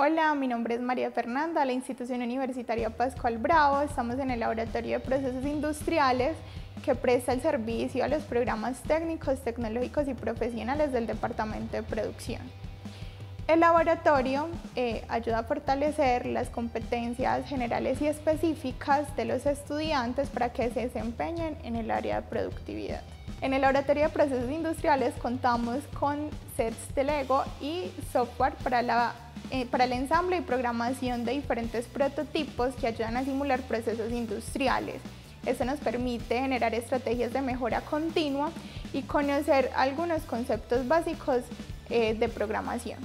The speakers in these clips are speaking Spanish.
Hola, mi nombre es María Fernanda, la institución universitaria Pascual Bravo. Estamos en el Laboratorio de Procesos Industriales que presta el servicio a los programas técnicos, tecnológicos y profesionales del Departamento de Producción. El laboratorio eh, ayuda a fortalecer las competencias generales y específicas de los estudiantes para que se desempeñen en el área de productividad. En el laboratorio de procesos industriales contamos con sets de Lego y software para, la, eh, para el ensamble y programación de diferentes prototipos que ayudan a simular procesos industriales. Esto nos permite generar estrategias de mejora continua y conocer algunos conceptos básicos eh, de programación.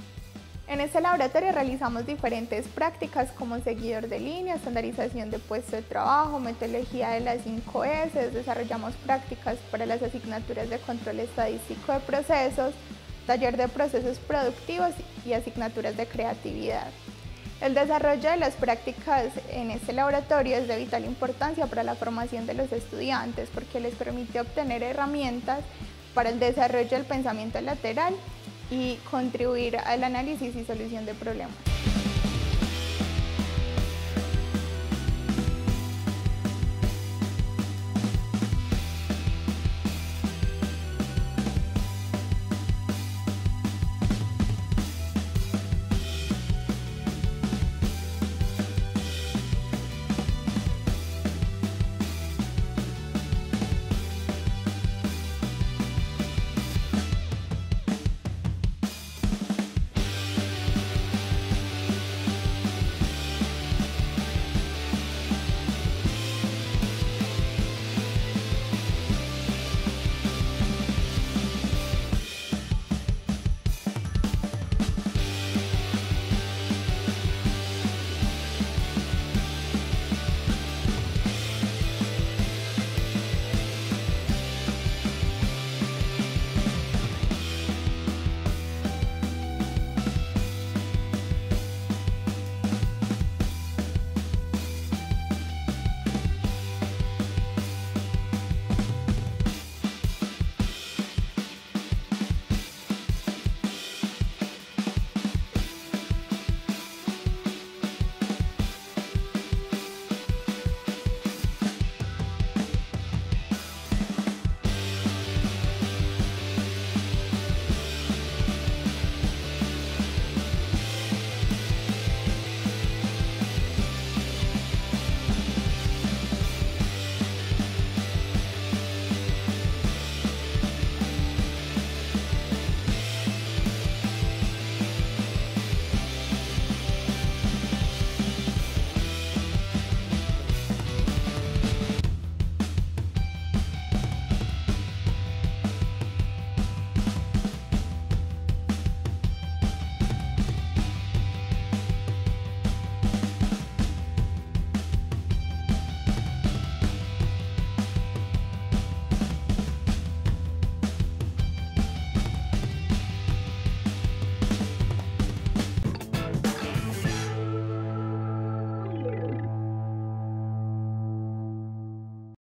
En este laboratorio realizamos diferentes prácticas como seguidor de línea, estandarización de puesto de trabajo, metodología de las 5S, desarrollamos prácticas para las asignaturas de control estadístico de procesos, taller de procesos productivos y asignaturas de creatividad. El desarrollo de las prácticas en este laboratorio es de vital importancia para la formación de los estudiantes porque les permite obtener herramientas para el desarrollo del pensamiento lateral y contribuir al análisis y solución de problemas.